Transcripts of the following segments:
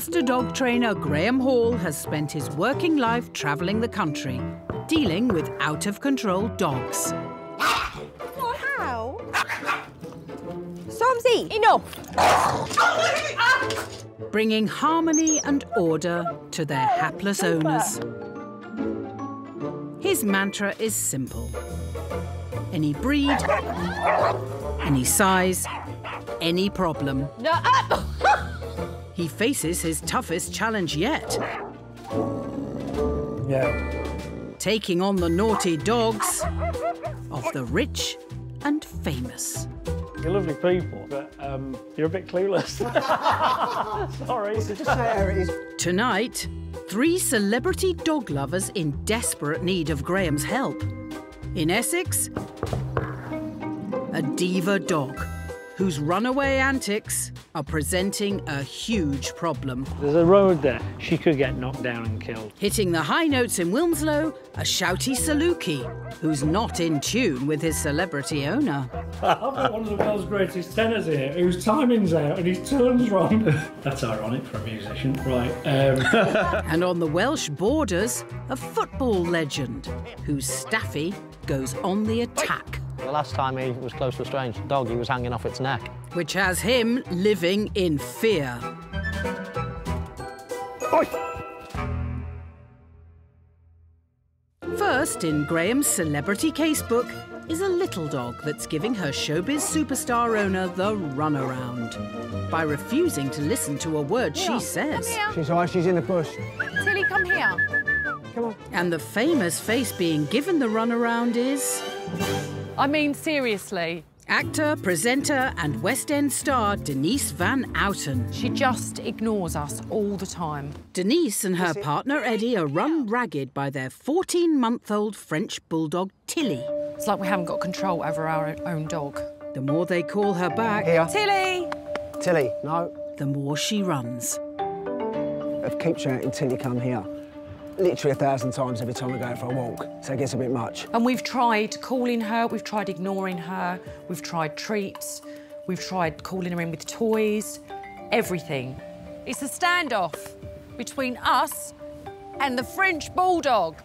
Master dog trainer Graeme Hall has spent his working life travelling the country, dealing with out of control dogs. How? Somsy, enough! Bringing harmony and order to their hapless owners. His mantra is simple any breed, any size, any problem. No, up! Uh, He faces his toughest challenge yet, Yeah. taking on the naughty dogs of the rich and famous. You're lovely people, but um, you're a bit clueless. Sorry. Just say how it is. Tonight, three celebrity dog lovers in desperate need of Graeme's help. In Essex, a diva dog whose runaway antics are presenting a huge problem. There's a road there. She could get knocked down and killed. Hitting the high notes in Wilmslow, a shouty Saluki who's not in tune with his celebrity owner. I've got one of the world's greatest tenors here whose timing's out and his turn's wrong. That's ironic for a musician. Right. Um, And on the Welsh borders, a football legend whose staffy goes on the attack. The last time he was close to a strange dog, he was hanging off its neck. which has him living in fear. First in Graeme's celebrity casebook is a little dog that's giving her showbiz superstar owner the runaround by refusing to listen to a word she says. She's all right, she's in the bush. Tilly, come here. Come on. And the famous face being given the runaround is I mean, seriously, actor, presenter, and West End star Denise Van Outen. she just ignores us all the time. Denise and her partner Eddie are run ragged by their 14 month old French bulldog Tilly. It's like we haven't got control over our own dog. The more they call her back, Here. Tilly! Tilly, no. the more she runs. I've keep shouting till you come here. Literally a thousand times every time I go for a walk, so it gets a bit much. And we've tried calling her, we've tried ignoring her, we've tried treats, we've tried calling her in with toys, everything. It's a standoff between us and the French bulldog.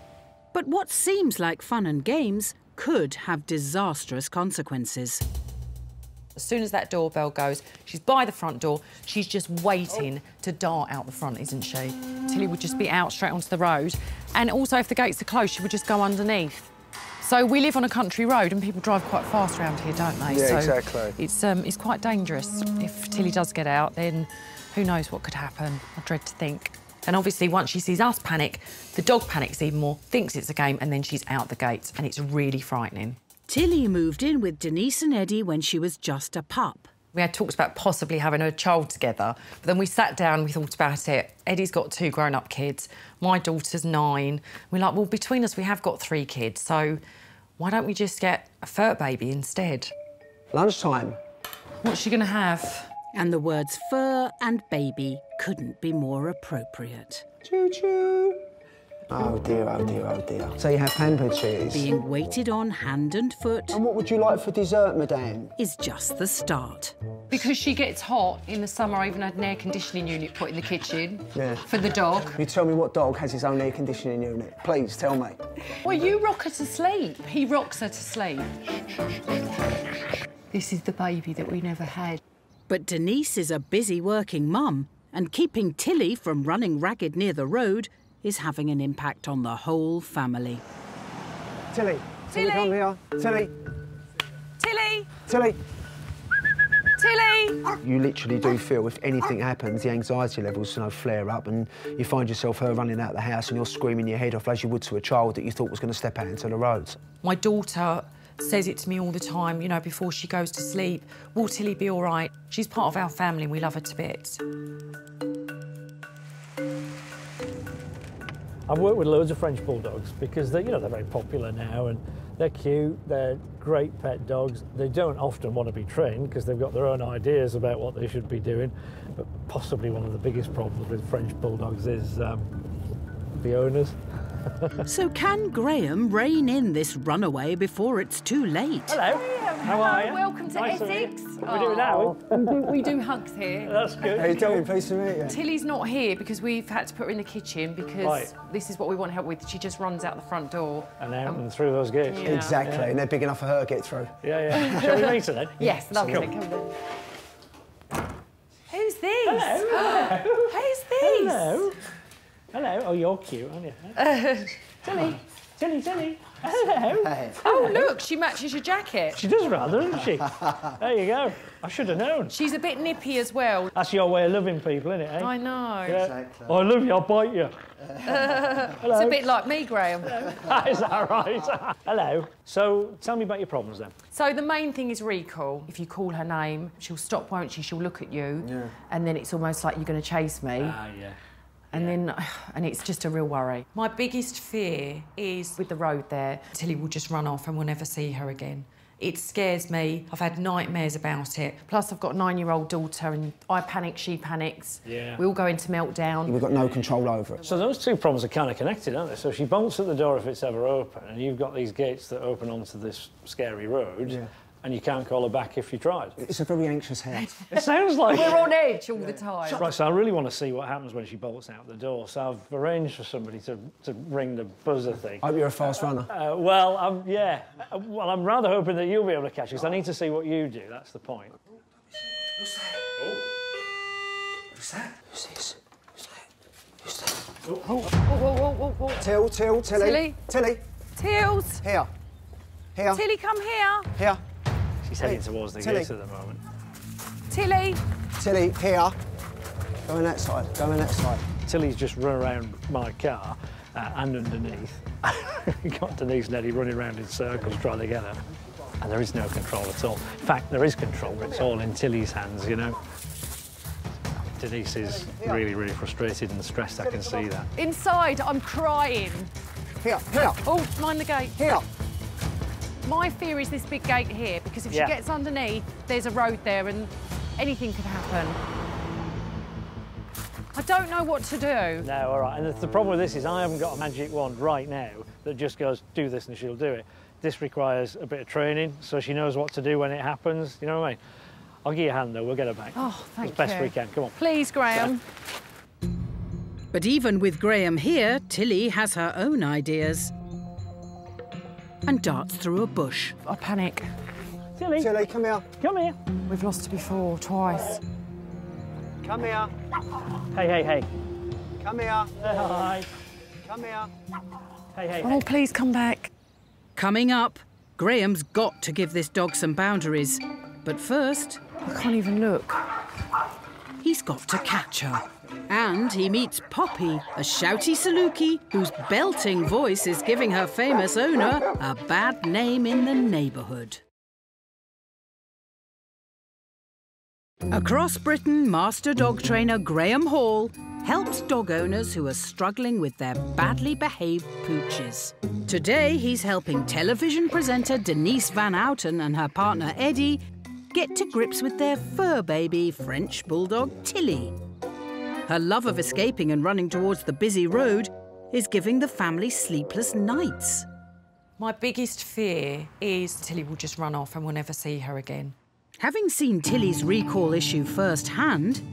But what seems like fun and games could have disastrous consequences. As soon as that doorbell goes, she's by the front door. She's just waiting to dart out the front, isn't she? Tilly would just be out straight onto the road. And also, if the gates are closed, she would just go underneath. So we live on a country road, and people drive quite fast around here, don't they? Yeah, so exactly. It's um, it's quite dangerous. If Tilly does get out, then who knows what could happen? I dread to think. And obviously, once she sees us panic, the dog panics even more, thinks it's a game, and then she's out the gates, and it's really frightening. Tilly moved in with Denise and Eddie when she was just a pup. We had talked about possibly having a child together, but then we sat down, we thought about it. Eddie's got two grown up kids, my daughter's nine. We're like, well, between us, we have got three kids, so why don't we just get a fur baby instead? Lunchtime. What's she gonna have? And the words fur and baby couldn't be more appropriate. Choo choo. Oh dear, oh dear, oh dear. So you have pampered she is. Being waited on hand and foot And what would you like for dessert, madame? is just the start. Because she gets hot in the summer, I even had an air conditioning unit put in the kitchen Yeah. for the dog. You tell me what dog has his own air conditioning unit. Please tell me. Well, you rock her to sleep. He rocks her to sleep. This is the baby that we never had. But Denise is a busy working mum, and keeping Tilly from running ragged near the road is having an impact on the whole family. Tilly. Tilly. come here. Tilly. Tilly! Tilly. Tilly! You literally do feel if anything happens, the anxiety levels you know, flare up and you find yourself her running out of the house and you're screaming your head off as you would to a child that you thought was going to step out into the roads. My daughter says it to me all the time, you know, before she goes to sleep. Will Tilly be all right? She's part of our family and we love her to bits. I've worked with loads of French bulldogs because they, you know, they're very popular now and they're cute. They're great pet dogs. They don't often want to be trained because they've got their own ideas about what they should be doing. But possibly one of the biggest problems with French bulldogs is um, the owners. So can Graeme rein in this runaway before it's too late? Hello. How are you? Welcome to Nice to meet Essex. you. We do it now. we, do, hugs here. That's good. How you doing? Pleased to meet you. Tilly's not here because we've had to put her in the kitchen because Right. this is what we want help with. She just runs out the front door. And out um, and through those gates. Yeah. Exactly, and they're big enough for her to get through. Yeah, yeah. Shall we meet her then? Yes, lovely. Cool. Come in. Who's these? Who's these? Hello. Hello. Oh, you're cute, aren't you? Tilly. Tilly, Tilly. Hello. Oh, look, she matches your jacket. She does rather, doesn't she? there you go. I should have known. She's a bit nippy as well. That's your way of loving people, isn't it? Eh? I know. Yeah. Oh, I love you. I'll bite you. Hello. It's a bit like me, Graeme. Is that right? Hello. So, tell me about your problems then. So the main thing is recall. If you call her name, she'll stop, won't she? She'll look at you, Yeah. and then it's almost like you're going to chase me. Ah, yeah. And then, and it's just a real worry. My biggest fear is with the road there, Tilly will just run off and we'll never see her again. It scares me. I've had nightmares about it. Plus, I've got a nine-year-old daughter, and I panic, she panics. Yeah. We all go into meltdown. We've got no control over it. So those two problems are kind of connected, aren't they? So she bolts at the door if it's ever open, and you've got these gates that open onto this scary road, Yeah. And you can't call her back if you tried. It's a very anxious house. It sounds like... We're on edge all the time. Right, so I really want to see what happens when she bolts out the door. So I've arranged for somebody to, to ring the buzzer thing. I hope you're a fast runner. Uh, well, I'm, yeah. Uh, Well, I'm rather hoping that you'll be able to catch it, because I need to see what you do. That's the point. Who's that? Who's that? Who's this? Who's that? Who's that? Whoa, whoa, whoa, whoa, whoa. Till, Till, Tilly. Tilly. Tilly. Tills, Here. Here. Tilly, come here. Here. She's heading towards the Tilly. gate at the moment. Tilly. Tilly, here. Go on that side. Go on that side. Tilly's just run around my car uh, and underneath. got Denise and Eddie running around in circles trying to get her. And there is no control at all. In fact, there is control, but it's all in Tilly's hands, you know. Denise is really, really frustrated and stressed. I can see that. Inside, I'm crying. Here. Here. Oh, mind the gate. Here. My fear is this big gate here because if Yeah. she gets underneath, there's a road there and anything could happen. I don't know what to do. No, all right. And the, the problem with this is I haven't got a magic wand right now that just goes, do this and she'll do it. This requires a bit of training so she knows what to do when it happens. You know what I mean? I'll give you a hand though, we'll get her back. Oh, thank As best you. we can, come on. Please, Graeme. But even with Graeme here, Tilly has her own ideas and darts through a bush. I panic. Tilly, Tilly, come here. come here. We've lost her before, twice. Come here. Hey, hey, hey. Come here. Hi. Come here. Hey, hey, Oh, hey. please come back. Coming up, Graeme's got to give this dog some boundaries. But first, I can't even look. he's got to catch her. And he meets Poppy, a shouty Saluki whose belting voice is giving her famous owner a bad name in the neighbourhood. Across Britain, master dog trainer Graeme Hall helps dog owners who are struggling with their badly behaved pooches. Today, he's helping television presenter Denise Van Outen and her partner Eddie get to grips with their fur baby French bulldog Tilly. Her love of escaping and running towards the busy road is giving the family sleepless nights. My biggest fear is Tilly will just run off and we'll never see her again. Having seen Tilly's recall issue firsthand,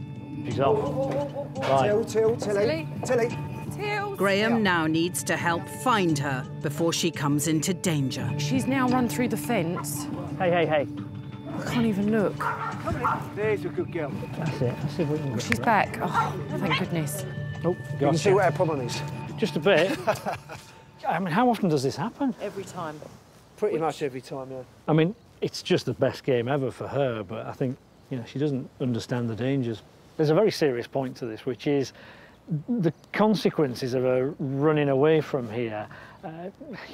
She's off. Right. Till, Till, Tilly. Tilly. Tills. Graeme now needs to help find her before she comes into danger. She's now run through the fence. Hey, hey, hey. I can't even look. There's a good girl. That's it. Let's see if we can get She's her. back. Oh, thank goodness. Oh, You can see what our problem is. Just a bit. I mean, how often does this happen? Every time. Pretty much every time, yeah. I mean, it's just the best game ever for her, but I think, you know, she doesn't understand the dangers. There's a very serious point to this, which is the consequences of her running away from here, uh,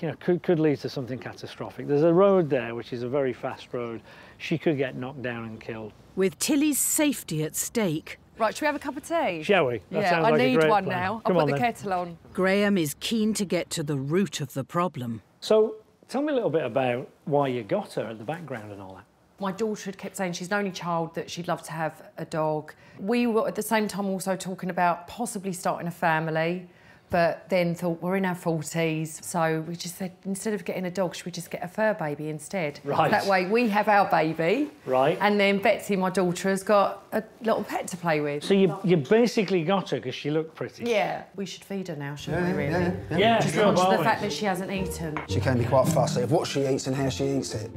you know, could, could lead to something catastrophic. There's a road there, which is a very fast road. She could get knocked down and killed. With Tilly's safety at stake, Right, should we have a cup of tea? Shall we? That yeah, I like a need great one plan. now. Come I'll on put the then. kettle on. Graeme is keen to get to the root of the problem. So, tell me a little bit about why you got her, at the background and all that. My daughter had kept saying she's an only child that she'd love to have a dog. We were at the same time also talking about possibly starting a family. But then thought we're in our 40s, so we just said instead of getting a dog, should we just get a fur baby instead? Right. That way we have our baby. Right. And then Betsy, my daughter, has got a little pet to play with. So you, you basically got her because she looked pretty. yeah, we should feed her now, shouldn't we, really? yeah, yeah. Yeah, Just sure, conscious of the fact that she hasn't eaten. She can be quite fussy of what she eats and how she eats it.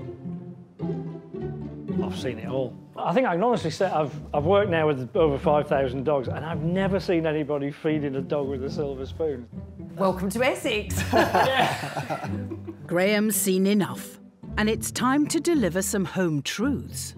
I've seen it all. I think I can honestly say I've, I've worked now with over 5,000 dogs and I've never seen anybody feeding a dog with a silver spoon. Welcome to Essex. Graeme's seen enough, and it's time to deliver some home truths.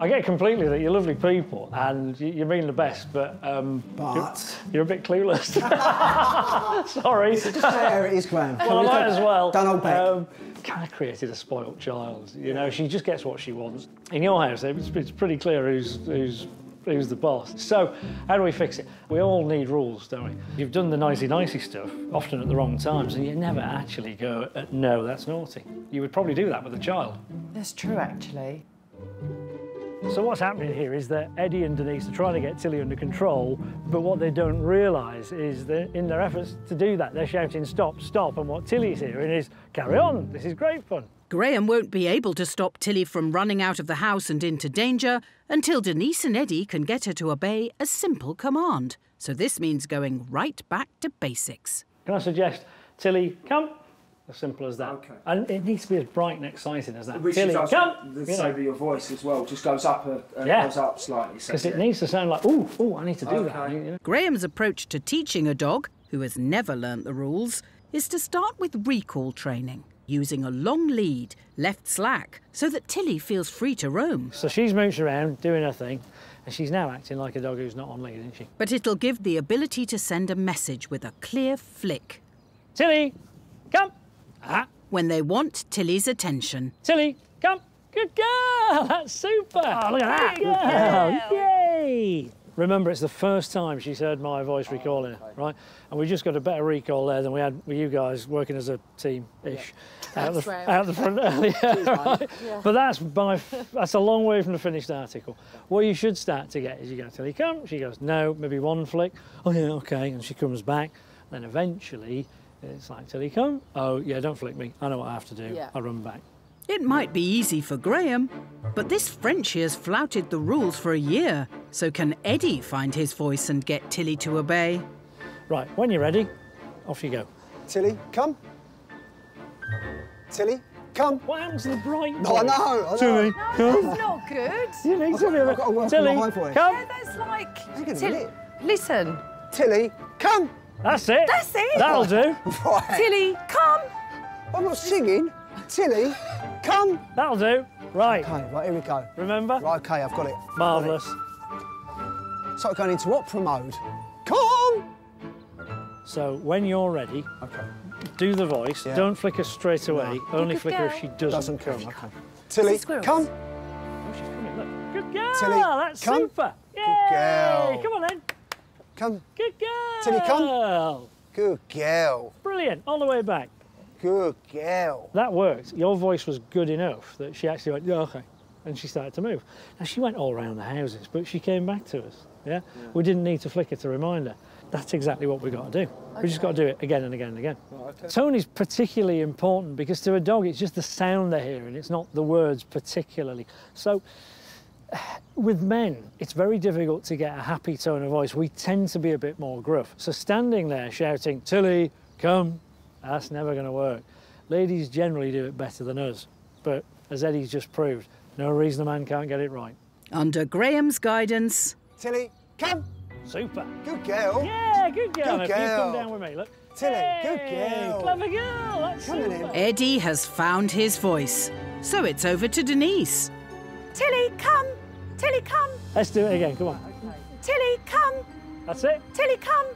I get completely that you're lovely people and you, you mean the best, but, um, But- you're, you're a bit clueless. Sorry. Just There it is, Graeme. Well, I might as well. Don't hold back. Um, kind of created a spoilt child. You know, she just gets what she wants. In your house, it's, it's pretty clear who's who's who's the boss. So, how do we fix it? We all need rules, don't we? You've done the nicey nicey stuff, often at the wrong times, and you never actually go, uh, no, that's naughty. You would probably do that with a child. That's true, actually. So what's happening here is that Eddie and Denise are trying to get Tilly under control, but what they don't realise is that in their efforts to do that, they're shouting stop, stop, and what Tilly's hearing is carry on, this is great fun. Graeme won't be able to stop Tilly from running out of the house and into danger until Denise and Eddie can get her to obey a simple command. So this means going right back to basics. Can I suggest, Tilly, come? As simple as that. Okay. And it needs to be as bright and exciting as that. Which Tilly, is also come! the You know, your voice as well. Just goes up, a, uh, Yeah. goes up slightly. So, Because it yeah. needs to sound like, ooh, ooh, I need to do that. You know. Graeme's approach to teaching a dog who has never learnt the rules is to start with recall training, using a long lead left slack so that Tilly feels free to roam. So she's mooched around, doing her thing, and she's now acting like a dog who's not on lead, isn't she? But it'll give the ability to send a message with a clear flick Tilly, come! Ah, when they want Tilly's attention. Tilly, come! Good girl! That's super! Oh, look at that! Good girl! Yay! Remember, it's the first time she's heard my voice recalling her, right? And we just got a better recall there than we had with you guys working as a team-ish out, the, out the front earlier. right? But that's by that's a long way from the finished article. What you should start to get is you go, Tilly, come. She goes, no, maybe one flick. Oh yeah, okay. And she comes back. Then eventually, it's like, Tilly, come. Oh yeah, don't flick me. I know what I have to do. Yeah. I run back. It might be easy for Graeme, but this Frenchie has flouted the rules for a year. So can Eddie find his voice and get Tilly to obey? Right, when you're ready, off you go. Tilly, come. Tilly, come. What happens to the bright No, I know. I know. Tilly, come. That's not good. You need to be a I've got to work on Tilly, my high voice. come. Yeah, that's like. Hang on a Tilly- Listen, Tilly, come. That's it. That's it. That'll do. Right. Tilly, come. I'm not singing. Tilly, come. That'll do. Right, Okay, right, here we go. remember? Right, okay, I've got it. Marvellous. It's like going into opera mode. Come. So when you're ready, Okay. do the voice. Yeah. Don't flicker straight away. Only Good flicker if she doesn't, Doesn't come. come. Okay. Tilly, squirrels. come. Oh, she's coming. Look. Good girl. Tilly, That's come. super. Yay. girl. Come on then. Come. Good girl. Tilly, come. Good girl. Brilliant. All the way back. Good girl. That worked. Your voice was good enough that she actually went, yeah, okay. And she started to move. Now, she went all around the houses, but she came back to us. Yeah? We didn't need to flicker to remind her. That's exactly what we've got to do. We just got to do it again and again and again. Tone is particularly important because to a dog, it's just the sound they're hearing, it's not the words particularly. So, with men, it's very difficult to get a happy tone of voice. We tend to be a bit more gruff. So, standing there shouting, Tilly, come, that's never going to work. Ladies generally do it better than us. But as Eddie's just proved, no reason a man can't get it right. Under Graeme's guidance, Tilly, come. Super. Good girl. Yeah, good girl. Good If you come down with me, look. Tilly, good girl. Clever girl. That's Come on super. in. Eddie has found his voice. So it's over to Denise. Tilly, come. Tilly, come. Let's do it again. Come on. Tilly, come. That's it. Tilly, come.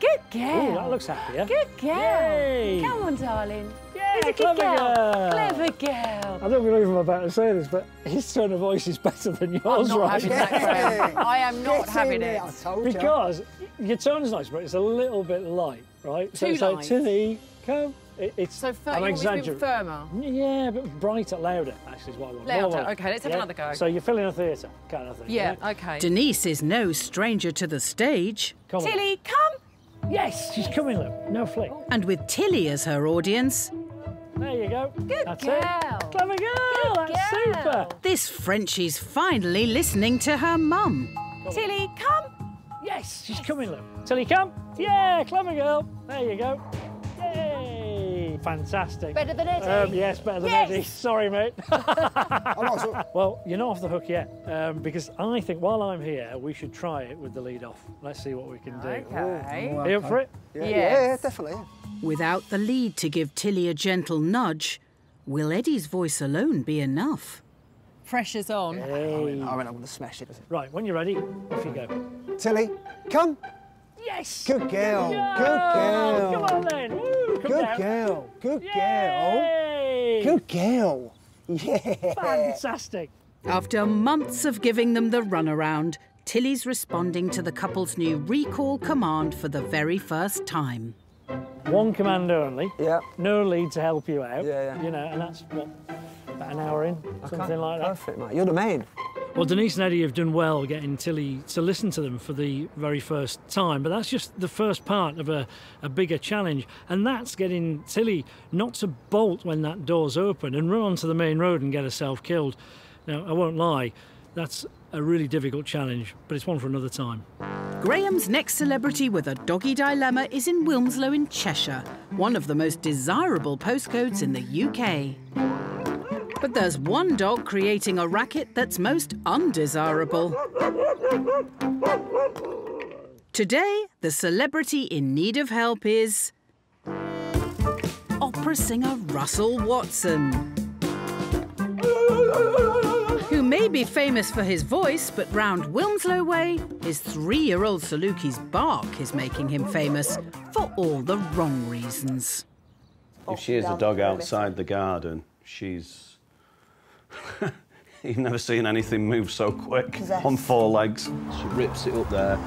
Good girl. Ooh, that looks happier. Good girl. Yay. Come on, darling. Yeah, Who's a good clever girl. Clever girl. I don't believe I'm about to say this, but his tone of voice is better than yours, I'm not right? having that, I am not Get having there, it. I told ya. Because your tone's nice, but it's a little bit light, right? so Too it's like, light. Tilly, come. It, it's, So fir- I'm you want me to be exaggerating. firmer? Yeah, but brighter, louder, actually, is what I want. More Louder, volume. okay, let's have another go. So you're filling a theatre, kind of thing. Yeah, yeah? okay. Denise is no stranger to the stage. Come on. Tilly, come. Yes, she's coming, Lou. No flick. And with Tilly as her audience, There you go. Good That's girl. it. Clever girl. Good That's girl. super. this Frenchie's finally listening to her mum. Tilly, come. Yes, she's coming, Lou. Tilly, come. Yeah, clever girl. There you go. Yay. Fantastic. Better than Eddie. Um, yes, better than Yes. Eddie. Sorry, mate. I'm not so- well, you're not off the hook yet, um, because I think while I'm here, we should try it with the lead off. Let's see what we can do. Okay. Are you up for it? Yeah, Yes. yeah, yeah, definitely. Without the lead to give Tilly a gentle nudge, will Eddie's voice alone be enough? Pressure's on. I reckon I'm going to smash it. Right, when you're ready, off you go. Tilly, come. Yes! Good girl. Go! Good girl. Come on then. Woo, come Good down. girl. Good girl. Good girl. Yeah. Fantastic. After months of giving them the runaround, Tilly's responding to the couple's new recall command for the very first time. One command only. Yeah. No lead to help you out. Yeah, yeah. You know, and that's what about an hour in, something like that. Perfect, mate. You're the man. Well, Denise and Eddie have done well getting Tilly to listen to them for the very first time, but that's just the first part of a, a bigger challenge, and that's getting Tilly not to bolt when that door's open and run onto the main road and get herself killed. Now, I won't lie, that's a really difficult challenge, but it's one for another time. Graeme's next celebrity with a doggy dilemma is in Wilmslow in Cheshire, one of the most desirable postcodes in the UK. But there's one dog creating a racket that's most undesirable. Today, the celebrity in need of help is. opera singer Russell Watson. Who may be famous for his voice, but round Wilmslow Way, his three year old Saluki's bark is making him famous for all the wrong reasons. If she is a dog outside the garden, she's. You've never seen anything move so quick on four legs. She rips it up there.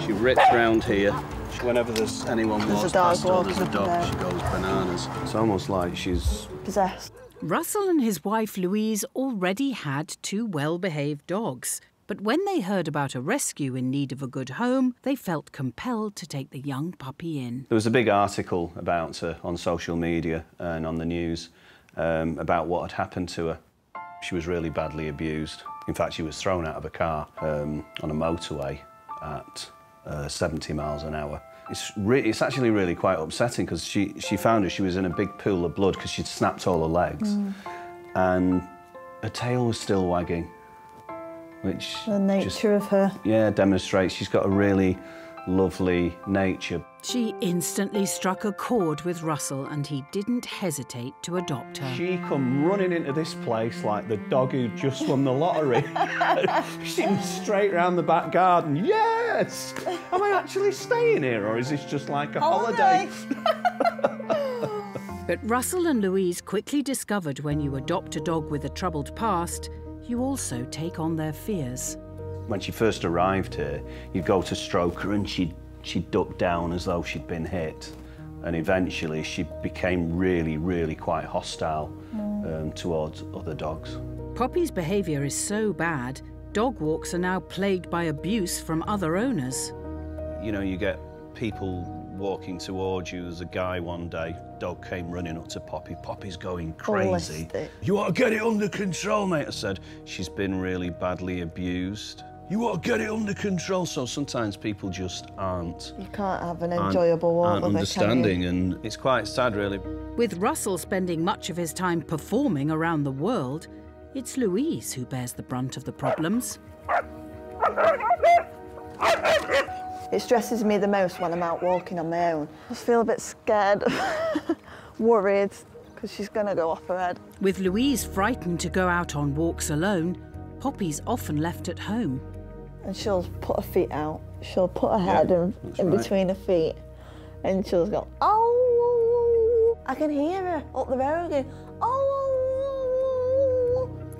She rips round here. She, whenever there's anyone There's a walks dog past her, there's a dog. there. She goes bananas. It's almost like she's Possessed. Russell and his wife Louise already had two well behaved dogs. But when they heard about a rescue in need of a good home, they felt compelled to take the young puppy in. There was a big article about her on social media and on the news um, about what had happened to her. She was really badly abused. In fact, she was thrown out of a car um, on a motorway at uh, 70 miles an hour. It's, it's actually really quite upsetting because she, she found her, she was in a big pool of blood because she'd snapped all her legs and her tail was still wagging, which The nature just, of her. yeah, demonstrates she's got a really lovely nature. She instantly struck a chord with Russell and he didn't hesitate to adopt her. She come running into this place like the dog who just won the lottery. she was straight round the back garden. Yes! Am I actually staying here or is this just like a holiday? But Russell and Louise quickly discovered when you adopt a dog with a troubled past, you also take on their fears. When she first arrived here, you'd go to stroke her and she'd, she'd duck down as though she'd been hit. And eventually she became really, really quite hostile um, towards other dogs. Poppy's behaviour is so bad, dog walks are now plagued by abuse from other owners. You know, you get people walking towards you. There's a guy one day, dog came running up to Poppy. Poppy's going crazy. Ballistic. You want to get it under control, mate? I said, she's been really badly abused. You want to get it under control. So sometimes people just aren't. You can't have an aren't- enjoyable walk aren't with her, can understanding, and it's quite sad, really. With Russell spending much of his time performing around the world, it's Louise who bears the brunt of the problems. It stresses me the most when I'm out walking on my own. I just feel a bit scared, worried, because she's going to go off her head. With Louise frightened to go out on walks alone, Poppy's often left at home. And she'll put her feet out. She'll put her head in, in right. between her feet. And she'll go, oh, I can hear her up the road again. oh.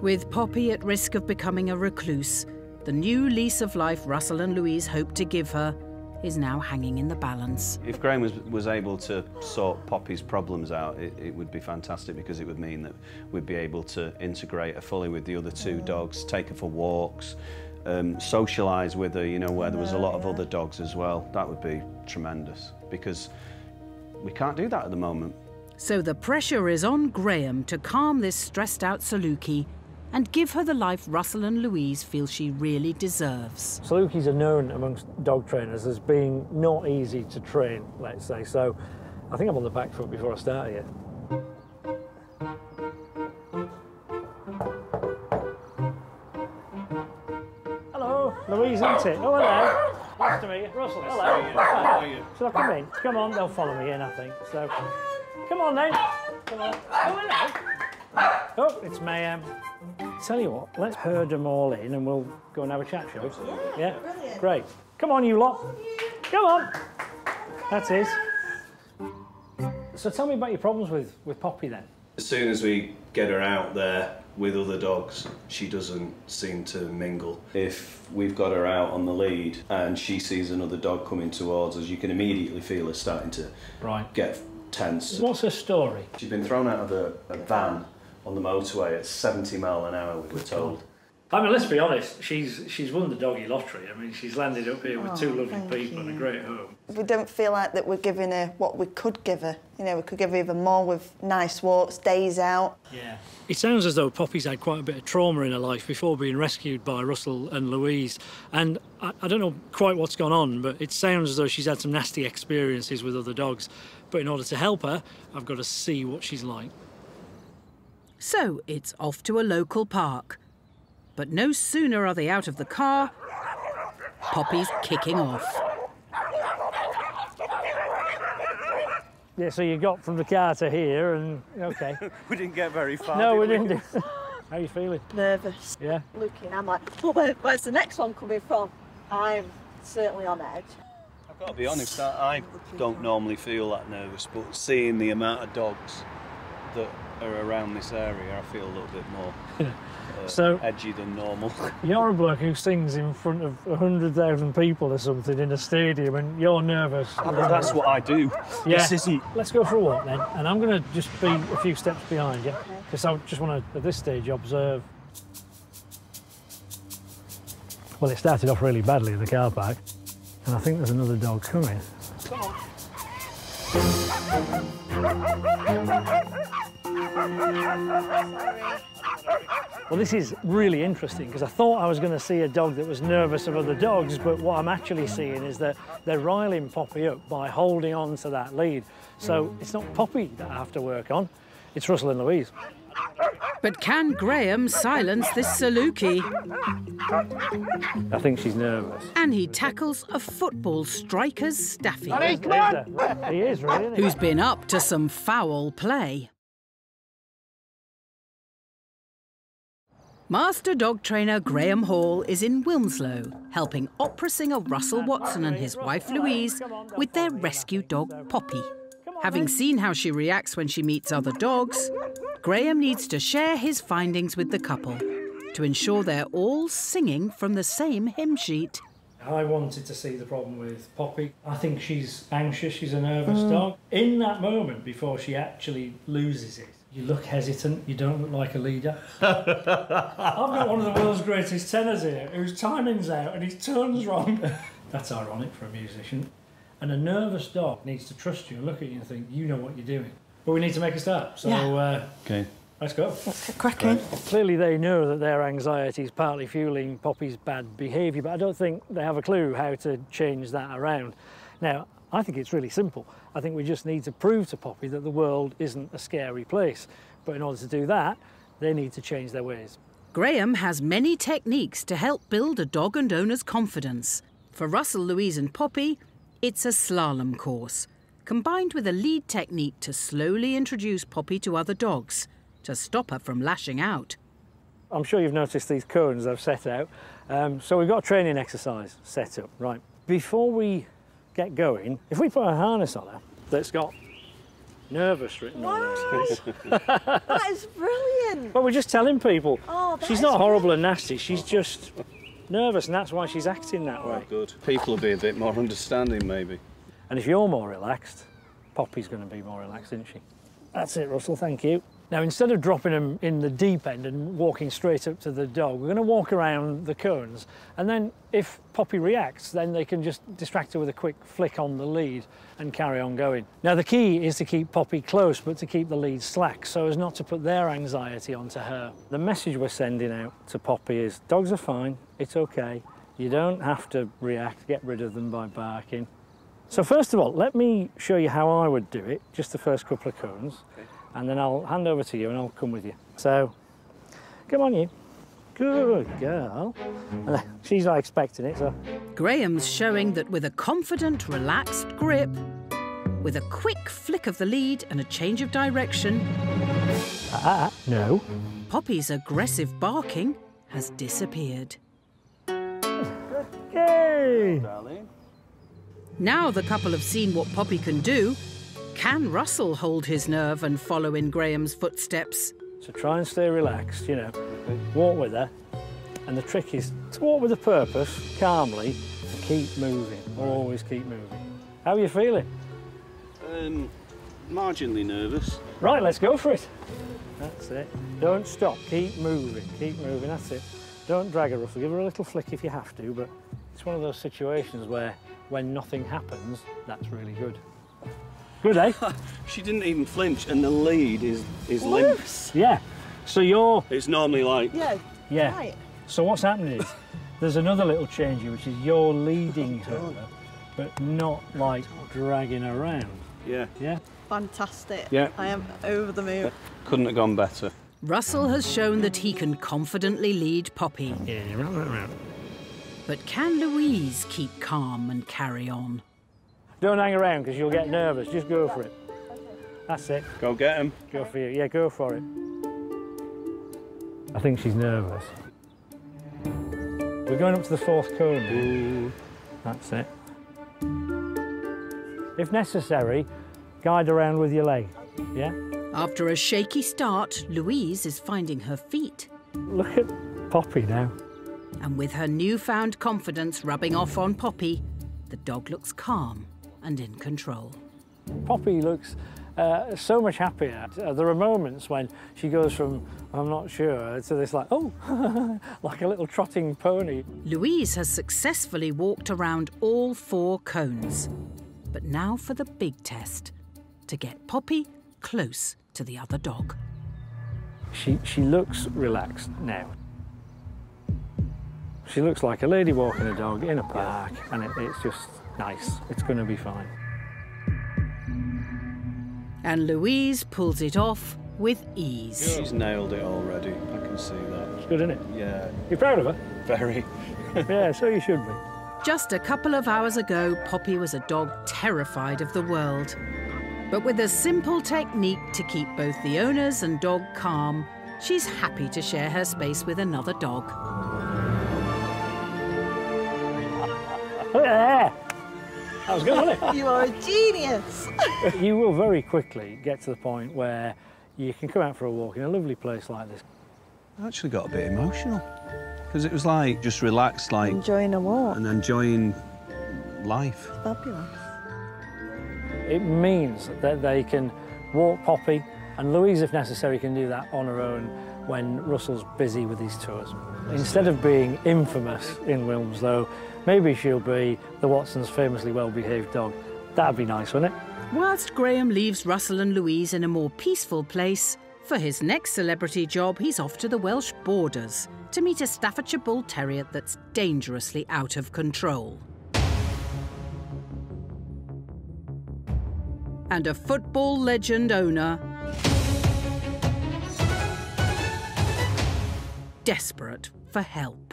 With Poppy at risk of becoming a recluse, the new lease of life Russell and Louise hope to give her is now hanging in the balance. If Graeme was, was able to sort Poppy's problems out, it, it would be fantastic because it would mean that we'd be able to integrate her fully with the other two dogs, take her for walks, um, socialise with her, you know, where there was a lot of other dogs as well. That would be tremendous because we can't do that at the moment. So the pressure is on Graeme to calm this stressed out Saluki and give her the life Russell and Louise feel she really deserves. Salukis are known amongst dog trainers as being not easy to train, let's say. So I think I'm on the back foot before I start here. Hello, Louise, isn't it? Oh, hello. Nice to meet you. Russell, hello. How are you? Shall I come in? Come on, they'll follow me in, I think. So, come on then. Come on. Oh, hello. Oh, it's mayhem. Tell you what, let's herd them all in and we'll go and have a chat, shall we? Yeah, brilliant. Great. Come on, you lot. Come on. That's it. So tell me about your problems with, with Poppy then. As soon as we get her out there with other dogs, she doesn't seem to mingle. If we've got her out on the lead and she sees another dog coming towards us, you can immediately feel her starting to Right. get tense. What's her story? She's been thrown out of a, a van on the motorway at 70 mile an hour, we were told. I mean, let's be honest, she's she's won the doggy lottery. I mean, she's landed up here with Oh, two lovely thank people and a great home. We don't feel like that we're giving her what we could give her. You know, we could give her even more with nice walks, days out. Yeah. It sounds as though Poppy's had quite a bit of trauma in her life before being rescued by Russell and Louise. And I, I don't know quite what's gone on, but it sounds as though she's had some nasty experiences with other dogs. But in order to help her, I've got to see what she's like. So it's off to a local park. But no sooner are they out of the car, Poppy's kicking off. Yeah, so you got from the car to here, and okay. We didn't get very far. no, we didn't do. How you feeling? Nervous. Yeah. Looking, I'm like, oh, where, where's the next one coming from? I'm certainly on edge. I've got to be honest, I, I don't normally feel that nervous, but seeing the amount of dogs that are around this area, I feel a little bit more uh, So- edgy than normal. You're a bloke who sings in front of 100,000 people or something in a stadium, and you're nervous. That's what I do. Yeah. This isn't. Let's go for a walk then, and I'm going to just be a few steps behind you, because I just want to, at this stage, observe. Well, it started off really badly in the car park, and I think there's another dog coming. Well, this is really interesting because I thought I was going to see a dog that was nervous of other dogs, but what I'm actually seeing is that they're riling Poppy up by holding on to that lead. So it's not Poppy that I have to work on, it's Russell and Louise. But can Graeme silence this Saluki? I think she's nervous. And he tackles a football striker's staffy, He is really, who's been up to some foul play. Master dog trainer Graeme Hall is in Wilmslow, helping opera singer Russell Watson and his wife Louise with their rescue dog Poppy. Having seen how she reacts when she meets other dogs, Graeme needs to share his findings with the couple to ensure they're all singing from the same hymn sheet. I wanted to see the problem with Poppy. I think she's anxious, she's a nervous dog. In that moment, before she actually loses it, you look hesitant, you don't look like a leader. I've got one of the world's greatest tenors here whose timing's out and his turn's wrong. That's ironic for a musician. And a nervous dog needs to trust you and look at you and think, you know what you're doing. But we need to make a start, so Yeah. uh, Okay. let's go. Let's get cracking. Clearly, they know that their anxiety is partly fueling Poppy's bad behaviour, but I don't think they have a clue how to change that around. Now, I think it's really simple. I think we just need to prove to Poppy that the world isn't a scary place. But in order to do that, they need to change their ways. Graeme has many techniques to help build a dog and owner's confidence. For Russell, Louise, and Poppy, it's a slalom course, combined with a lead technique to slowly introduce Poppy to other dogs to stop her from lashing out. I'm sure you've noticed these cones I've set out. Um, so we've got a training exercise set up, right? Before we get going, if we put a harness on her that's got nervous written on it. that is brilliant. But we're just telling people Oh, she's not horrible and nasty. She's just nervous, and that's why she's acting that oh, way. Good. People will be a bit more understanding, maybe. And if you're more relaxed, Poppy's going to be more relaxed, isn't she? That's it, Russell. Thank you. Now, instead of dropping them in the deep end and walking straight up to the dog, we're going to walk around the cones. And then if Poppy reacts, then they can just distract her with a quick flick on the lead and carry on going. Now, the key is to keep Poppy close, but to keep the lead slack so as not to put their anxiety onto her. The message we're sending out to Poppy is dogs are fine, it's okay. You don't have to react, get rid of them by barking. So first of all, let me show you how I would do it, just the first couple of cones. Okay and then I'll hand over to you and I'll come with you. So, come on you. Good girl. She's not expecting it, so. Graeme's showing that with a confident, relaxed grip, with a quick flick of the lead and a change of direction. Ah, no. Poppy's aggressive barking has disappeared. Yay! Now the couple have seen what Poppy can do, can Russell hold his nerve and follow in Graeme's footsteps? So try and stay relaxed, you know, walk with her. And the trick is to walk with a purpose, calmly, and keep moving, always keep moving. How are you feeling? Um, marginally nervous. Right, let's go for it. That's it. Don't stop, keep moving, keep moving, that's it. Don't drag her, Russell. Give her a little flick if you have to, but it's one of those situations where when nothing happens, that's really good. Good, eh? she didn't even flinch, and the lead is is loose. Yeah. So you're. It's normally like. Yeah. Yeah. Right. So what's happening is there's another little change here, which is you're leading her, but not like dragging her around. Yeah. Yeah. Fantastic. Yeah. I am over the moon. Couldn't have gone better. Russell has shown that he can confidently lead Poppy. Yeah, round, round, round. But can Louise keep calm and carry on? Don't hang around because you'll get nervous. Just go for it. That's it. Go get him. Go for you. Yeah, go for it. I think she's nervous. We're going up to the fourth cone. Ooh. That's it. If necessary, guide around with your leg. Yeah? After a shaky start, Louise is finding her feet. Look at Poppy now. And with her newfound confidence rubbing off on Poppy, the dog looks calm and in control. Poppy looks uh, so much happier. Uh, there are moments when she goes from, I'm not sure, to this like, oh, like a little trotting pony. Louise has successfully walked around all four cones. But now for the big test, to get Poppy close to the other dog. She, she looks relaxed now. She looks like a lady walking a dog in a park, and it, it's just nice. It's going to be fine. And Louise pulls it off with ease. She's nailed it already. I can see that. It's good, isn't it? Yeah. You're proud of her? Very. yeah, so you should be. Just a couple of hours ago, Poppy was a dog terrified of the world. But with a simple technique to keep both the owners and dog calm, she's happy to share her space with another dog. Look at there! That was good, wasn't it? You are a genius. you will very quickly get to the point where you can come out for a walk in a lovely place like this. I actually got a bit emotional because it was like just relaxed, like enjoying a walk and enjoying life. It's fabulous. It means that they can walk Poppy, and Louise, if necessary, can do that on her own when Russell's busy with his tours. Instead of being infamous in Wilmslow, maybe she'll be the Watsons' famously well-behaved dog. That'd be nice, wouldn't it? Whilst Graeme leaves Russell and Louise in a more peaceful place, for his next celebrity job, he's off to the Welsh borders to meet a Staffordshire Bull Terrier that's dangerously out of control. And a football legend owner desperate for help.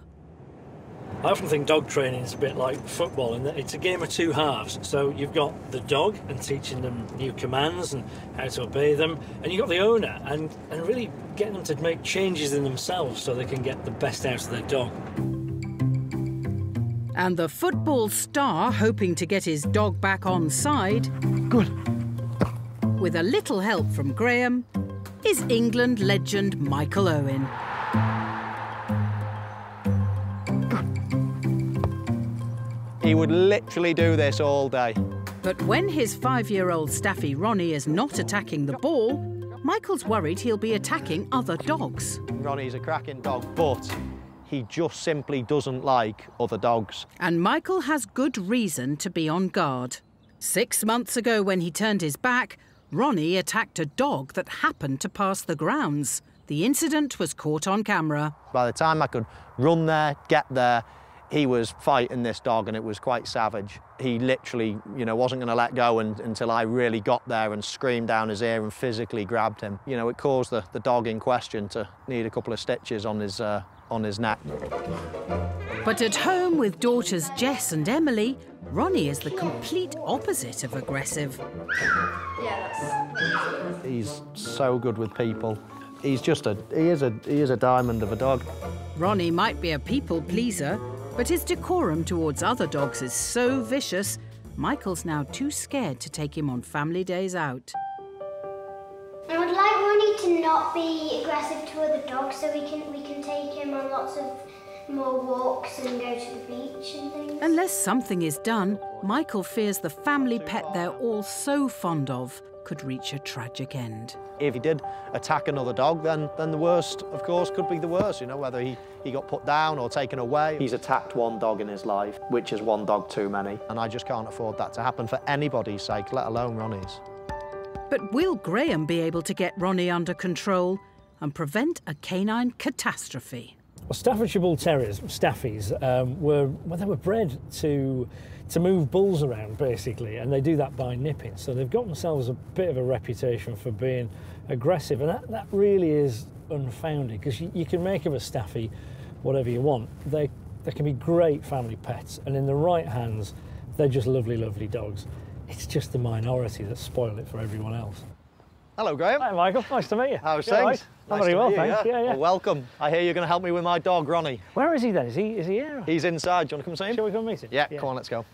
I often think dog training is a bit like football in that it's a game of two halves. So you've got the dog and teaching them new commands and how to obey them, and you've got the owner and, and really getting them to make changes in themselves so they can get the best out of their dog. And the football star hoping to get his dog back on side. Good. With a little help from Graeme, is England legend Michael Owen. He would literally do this all day. But when his five-year-old Staffy Ronnie is not attacking the ball, Michael's worried he'll be attacking other dogs. Ronnie's a cracking dog, but he just simply doesn't like other dogs. And Michael has good reason to be on guard. Six months ago, when he turned his back, Ronnie attacked a dog that happened to pass the grounds. The incident was caught on camera. By the time I could run there, get there, he was fighting this dog and it was quite savage. He literally, you know, wasn't going to let go and, until I really got there and screamed down his ear and physically grabbed him. You know, it caused the, the dog in question to need a couple of stitches on his, uh, on his neck. But at home with daughters Jess and Emily, Ronnie is the complete opposite of aggressive. He's so good with people. He's just a, he is a, he is a diamond of a dog. Ronnie might be a people pleaser, but his decorum towards other dogs is so vicious, Michael's now too scared to take him on family days out. I would like Ronnie to not be aggressive to other dogs so we can we can take him on lots of more walks and go to the beach and things. Unless something is done, Michael fears the family pet they're all so fond of could reach a tragic end. If he did attack another dog, then, then the worst, of course, could be the worst, you know, whether he, he got put down or taken away. He's attacked one dog in his life, which is one dog too many. And I just can't afford that to happen for anybody's sake, let alone Ronnie's. But will Graeme be able to get Ronnie under control and prevent a canine catastrophe? Well, Staffordshire Bull Terriers, Staffies, um, were well, they were bred to to move bulls around basically, and they do that by nipping. So they've got themselves a bit of a reputation for being aggressive, and that, that really is unfounded because you, you can make of a Staffy whatever you want. They they can be great family pets, and in the right hands, they're just lovely, lovely dogs. It's just the minority that spoil it for everyone else. Hello, Graeme. Hi, Michael. Nice to meet you. How's things? Nice very well, you, thanks. Yeah, yeah. Well, welcome. I hear you're going to help me with my dog, Ronnie. Where is he then? Is he is he here? He's inside. Do you want to come see him? Shall we come meet him? Yeah, come on, let's go.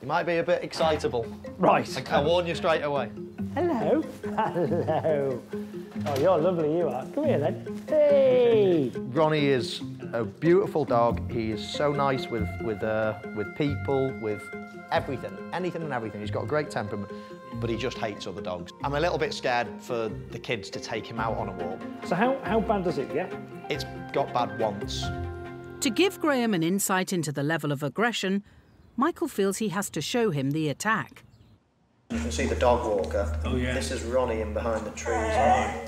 He might be a bit excitable. Right. I, I warn you straight away. Hello. Hello. Oh, you're lovely, you are. Come here then. Hey. Ronnie is a beautiful dog. He is so nice with with uh, with people, with everything, anything and everything. He's got a great temperament, but he just hates other dogs. I'm a little bit scared for the kids to take him out on a walk. So how, how bad does it get? It's got bad once. To give Graeme an insight into the level of aggression, Michael feels he has to show him the attack. You can see the dog walker. Oh, yeah. This is Ronnie in behind the trees.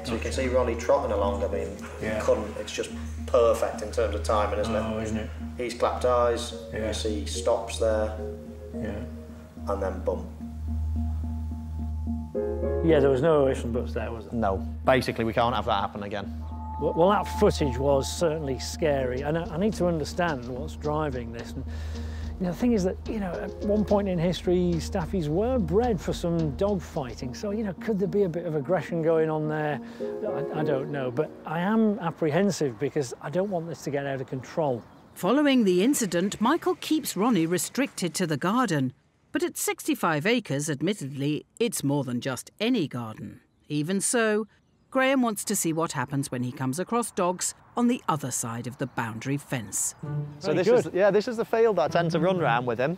So you can see Ronnie trotting along. I mean, Yeah. you couldn't. It's just perfect in terms of timing, isn't Oh, it? isn't it? He's clapped eyes. Yeah. You see stops there, Yeah. and then boom. Yeah, there was no ifs and there, was there? No. Basically, we can't have that happen again. Well, well, that footage was certainly scary, and I, I need to understand what's driving this. And, you know, the thing is that, you know, at one point in history, staffies were bred for some dog fighting. So, you know, could there be a bit of aggression going on there? I, I don't know. But I am apprehensive because I don't want this to get out of control. Following the incident, Michael keeps Ronnie restricted to the garden. But at 65 acres, admittedly, it's more than just any garden. Even so, Graeme wants to see what happens when he comes across dogs on the other side of the boundary fence. So Very this good. is yeah, this is the field that I tend to run around with him.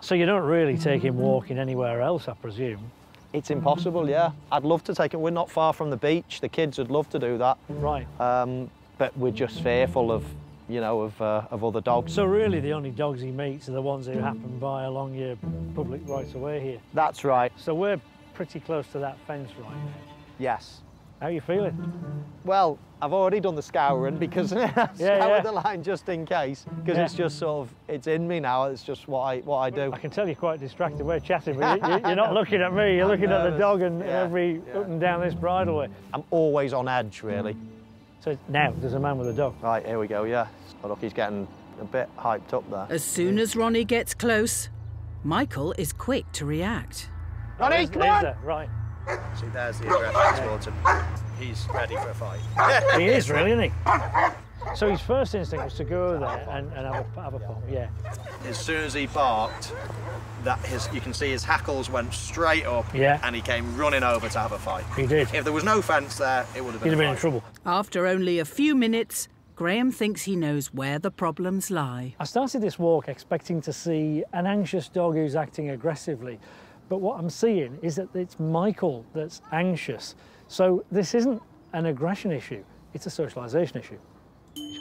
So you don't really take him walking anywhere else, I presume? It's impossible, yeah. I'd love to take him. We're not far from the beach. The kids would love to do that, Right. um, but we're just fearful of, you know, of uh, of other dogs. So really the only dogs he meets are the ones who happen by along your public rights of way here. That's right. So we're pretty close to that fence right now. Yes. How are you feeling? Well, I've already done the scouring because I scoured yeah. the line just in case because Yeah. it's just sort of it's in me now. It's just what I what I do. I can tell you're quite distracted. We're chatting, but you, you're not looking at me. You're I'm looking at the dog and Yeah, every yeah. up and down this bridleway. I'm always on edge, really. So now there's a man with a dog. Right, here we go. Yeah. Oh, look, he's getting a bit hyped up there. As soon as Ronnie gets close, Michael is quick to react. Ronnie, There's- come there's on! that, Right. See, there's the aggression towards him. He's ready for a fight. He is really, isn't he? So his first instinct was to go there and, and have a have a pop. Yeah. As soon as he barked, that his you can see his hackles went straight up, Yeah. and he came running over to have a fight. He did. If there was no fence there, it would have been He'd been. have been in trouble. After only a few minutes, Graeme thinks he knows where the problems lie. I started this walk expecting to see an anxious dog who's acting aggressively, But what I'm seeing is that it's Michael that's anxious. So this isn't an aggression issue, it's a socialisation issue.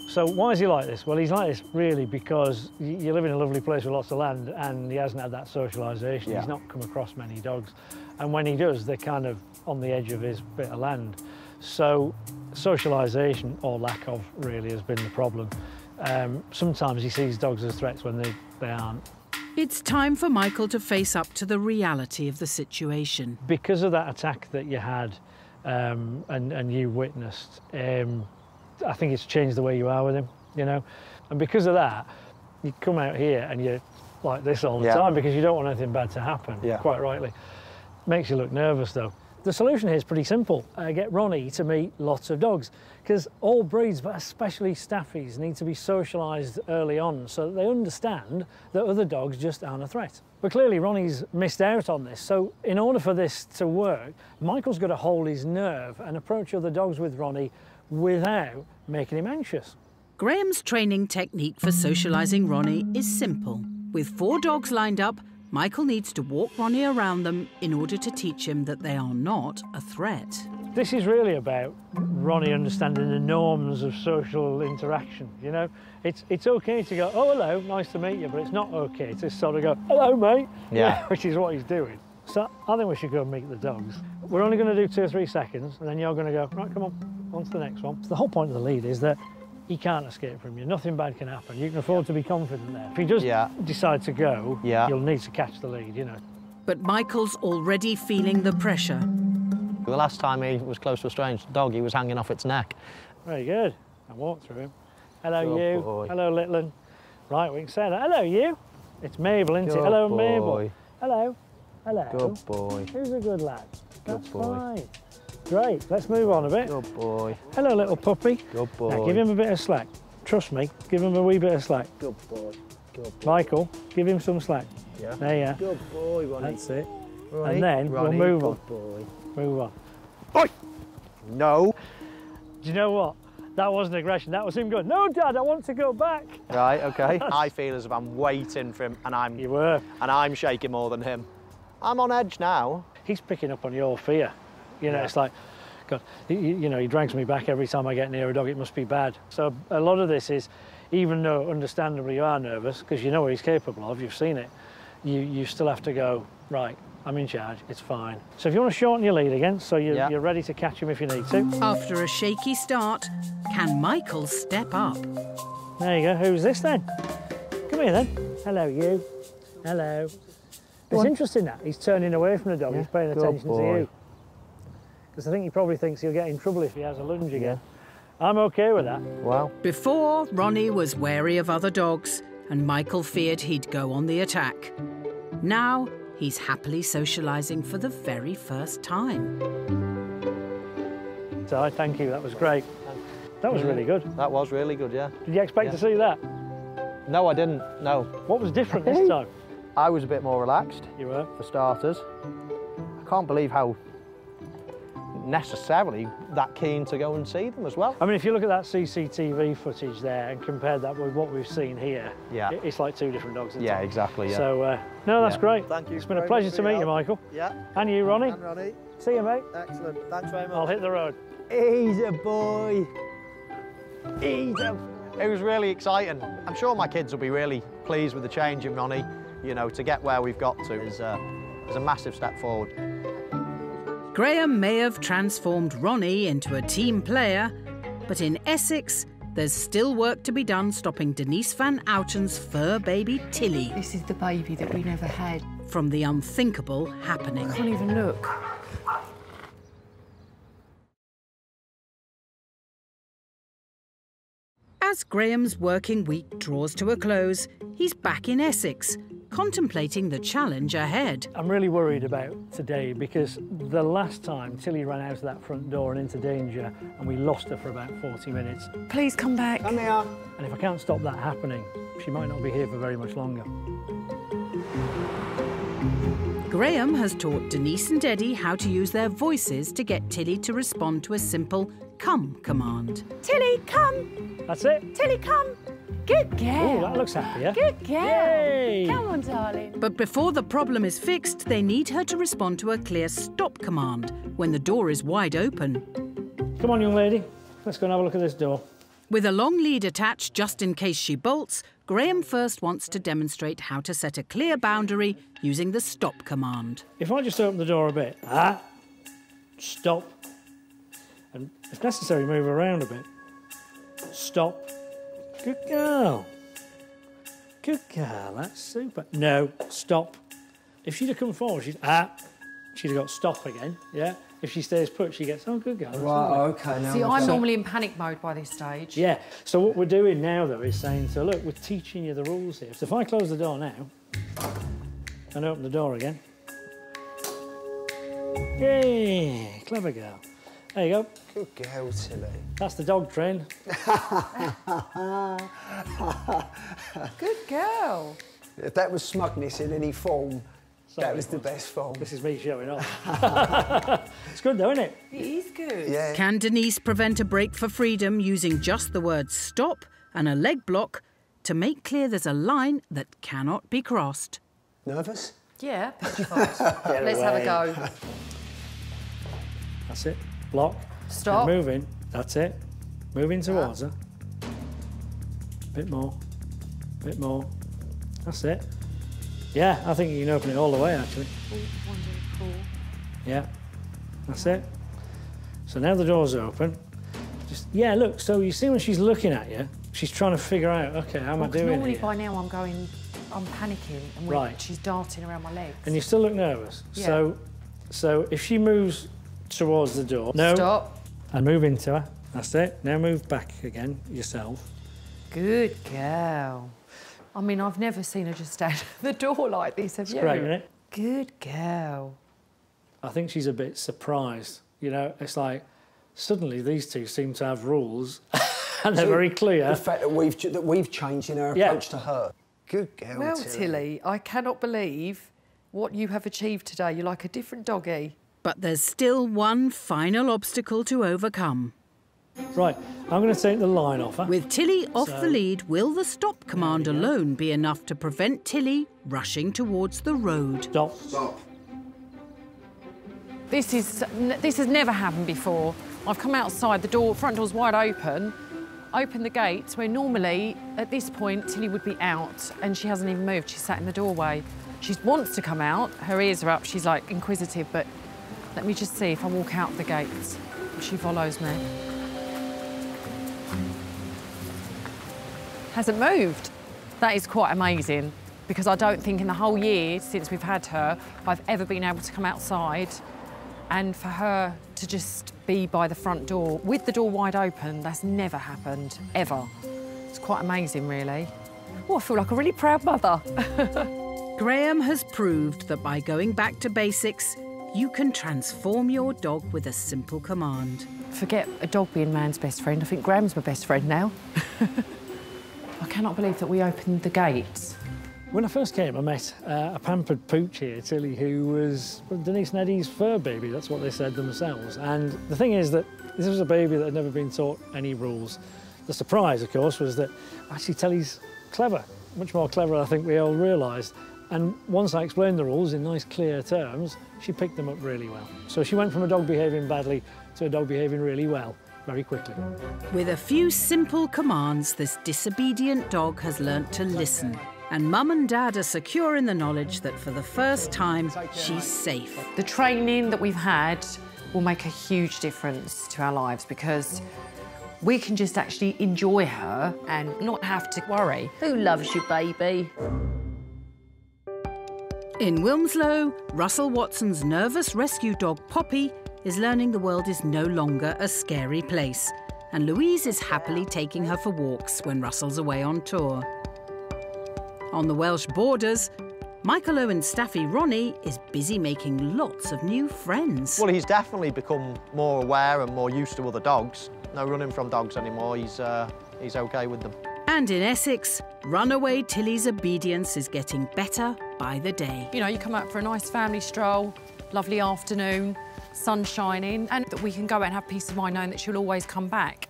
So why is he like this? Well, he's like this really because you live in a lovely place with lots of land and he hasn't had that socialisation. Yeah. He's not come across many dogs. And when he does, they're kind of on the edge of his bit of land. So socialisation, or lack of, really has been the problem. Um, sometimes he sees dogs as threats when they, they aren't. It's time for Michael to face up to the reality of the situation. Because of that attack that you had um, and, and you witnessed, um, I think it's changed the way you are with him, you know? And because of that, you come out here and you're like this all the Yeah. time because you don't want anything bad to happen, Yeah. quite rightly. Makes you look nervous though. The solution here is pretty simple. Uh, get Ronnie to meet lots of dogs because all breeds, but especially staffies, need to be socialised early on so that they understand that other dogs just aren't a threat. But clearly Ronnie's missed out on this. So in order for this to work, Michael's got to hold his nerve and approach other dogs with Ronnie without making him anxious. Graeme's training technique for socialising Ronnie is simple. With four dogs lined up, Michael needs to walk Ronnie around them in order to teach him that they are not a threat. This is really about Ronnie understanding the norms of social interaction, you know? It's, it's okay to go, oh, hello, nice to meet you, but it's not okay to sort of go, hello, mate, Yeah. which is what he's doing. So I think we should go and meet the dogs. We're only going to do two or three seconds, and then you're going to go, right, come on, on to the next one. The whole point of the lead is that he can't escape from you. Nothing bad can happen. You can afford to be confident there. If he does Yeah. decide to go, Yeah. you'll need to catch the lead, you know. But Michael's already feeling the pressure. The last time he was close to a strange dog, he was hanging off its neck. Very good. I walk through him. Hello, Good you. boy. Hello, Litland. Right, we can say that. Hello, you. It's Mabel, isn't Good it? Hello, Mabel. Hello. Hello. Good boy. Who's a good lad? That's boy. fine. Great. Let's move on a bit. Good boy. Hello, little puppy. Good boy. Now, give him a bit of slack. Trust me, give him a wee bit of slack. Good boy. Good boy. Michael, give him some slack. Yeah. There you are. Good boy, Ronnie. That's it. Ronnie. And then Ronnie, we'll move good on. boy. Move on. No. Do you know what? That wasn't aggression. That was him going, no, Dad, I want to go back. Right, okay. I feel as if I'm waiting for him and I'm You were. and I'm shaking more than him. I'm on edge now. he's picking up on your fear. You know, Yeah. it's like, God, he, he- you know, he drags me back every time I get near a dog. It must be bad. So a lot of this is, even though understandably you are nervous because you know what he's capable of, you've seen it. You you still have to go right. I'm in charge. It's fine. So if you want to shorten your lead again, so you're, Yeah. you're ready to catch him if you need to. After a shaky start, can Michael step up? There you go. Who's this then? Come here then. Hello, you. Hello. It's interesting that he's turning away from the dog. Yeah, He's paying good attention to boy. you. Because I think he probably thinks he'll get in trouble if he has a lunge again. I'm okay with that. Well, Before, Ronnie was wary of other dogs, and Michael feared he'd go on the attack. Now, he's happily socialising for the very first time. So I thank you. That was great. That was really good. that was really good, yeah. Did you expect to see that? No, I didn't. No. What was different this time? I was a bit more relaxed, You were. for starters. I can't believe how necessarily that keen to go and see them as well. I mean, if you look at that CCTV footage there and compare that with what we've seen here, Yeah. it's like two different dogs. isn't Yeah, it? exactly, yeah. So, uh, no, that's Yeah. great. Thank you It's been a pleasure to meet your you. Michael. Yeah. And you, Ronnie. And Ronnie. See you, mate. Excellent. Thanks very much. I'll hit the road. He's a boy. He's a... It was really exciting. I'm sure my kids will be really pleased with the change in Ronnie. You know, to get where we've got to is, uh, is a massive step forward. Graeme may have transformed Ronnie into a team player, but in Essex, there's still work to be done stopping Denise Van Outen's fur baby Tilly This is the baby that we never had. from the unthinkable happening. I can't even look. As Graeme's working week draws to a close, he's back in Essex, contemplating the challenge ahead. I'm really worried about today because the last time Tilly ran out of that front door and into danger and we lost her for about 40 minutes. Please come back. Come here. And if I can't stop that happening, she might not be here for very much longer. Graeme has taught Denise and Eddie how to use their voices to get Tilly to respond to a simple come command. Tilly, come. That's it. Tilly, come. Good girl. Oh, that looks happier. Good girl. Yay. Come on, darling. But before the problem is fixed, they need her to respond to a clear stop command when the door is wide open. Come on, young lady. Let's go and have a look at this door. With a long lead attached just in case she bolts, Graeme first wants to demonstrate how to set a clear boundary using the stop command. If I just open the door a bit, ah, stop, and if necessary, move around a bit. Stop. Good girl. Good girl, that's super. No, stop. If she'd have come forward, she'd, ah, she'd have got stop again, yeah? If she stays put, she gets, oh, good girl. Right, okay, now See, I'm I'm normally in panic mode by this stage. Yeah, so what we're doing now, though, is saying, so look, we're teaching you the rules here. So if I close the door now and open the door again, yay, clever girl. There you go. Good girl, Tilly. That's the dog train. Good girl. If that was smugness in any form, Sorry, that was the best form. This is me showing off. it's good, though, isn't it? It is good. Yeah. Can Denise prevent a break for freedom using just the word stop and a leg block to make clear there's a line that cannot be crossed? Nervous? Yeah, petrified. Let's have a go. That's it. Block. Stop. Moving. That's it. Moving towards her. Bit more. Bit more. That's it. Yeah, I think you can open it all the way, actually. Yeah, that's it. So now the door's are open. Just yeah, look. So you see when she's looking at you, she's trying to figure out, okay, how am I doing normally here? by now I'm going, I'm panicking and Right. she's darting around my legs. And you still look nervous. Yeah. So, so if she moves towards the door, no, Stop. and move into her. That's it. Now move back again yourself. Good girl. I mean, I've never seen her just stand at the door like this, have It's you? great, isn't it? Good girl. I think she's a bit surprised. You know, it's like suddenly these two seem to have rules, and they're So very clear. The fact that we've that we've changed in our Yeah. approach to her. Good girl, Well, Tilly. Tilly, I cannot believe what you have achieved today. You're like a different doggy. But there's still one final obstacle to overcome. Right, I'm going to take the line off her. With Tilly off So- the lead, will the stop command alone be enough to prevent Tilly rushing towards the road? Stop. Stop. This is this has never happened before. I've come outside, the door, front door's wide open. Open the gates where normally at this point Tilly would be out and she hasn't even moved. She's sat in the doorway. She wants to come out. Her ears are up. She's like inquisitive, but let me just see if I walk out the gates. She follows me. Hasn't moved. That is quite amazing because I don't think in the whole year since we've had her, I've ever been able to come outside and for her to just be by the front door with the door wide open, that's never happened, ever. It's quite amazing, really. Oh, I feel like a really proud mother. Graeme has proved that by going back to basics, you can transform your dog with a simple command. Forget a dog being man's best friend. I think Graeme's my best friend now. I cannot believe that we opened the gates. When I first came, I met uh, a pampered pooch here, Tilly, who was Denise and Eddie's fur baby. That's what they said themselves. And the thing is that this was a baby that had never been taught any rules. The surprise, of course, was that actually Tilly's clever, much more clever than I think we all realised. And once I explained the rules in nice, clear terms, she picked them up really well. So she went from a dog behaving badly to a dog behaving really well very quickly. With a few simple commands, this disobedient dog has learnt to listen. And mum and dad are secure in the knowledge that for the first time, she's safe. The training that we've had will make a huge difference to our lives because we can just actually enjoy her and not have to worry. Who loves you, baby? In Wilmslow, Russell Watson's nervous rescue dog Poppy is learning the world is no longer a scary place. And Louise is happily taking her for walks when Russell's away on tour. On the Welsh borders, Michael Owen's staffy Ronnie is busy making lots of new friends. Well, he's definitely become more aware and more used to other dogs. No running from dogs anymore. He's, uh, he's OK with them. And in Essex, runaway Tilly's obedience is getting better by the day. You know, you come out for a nice family stroll, lovely afternoon, sun shining, and that we can go out and have peace of mind knowing that she'll always come back.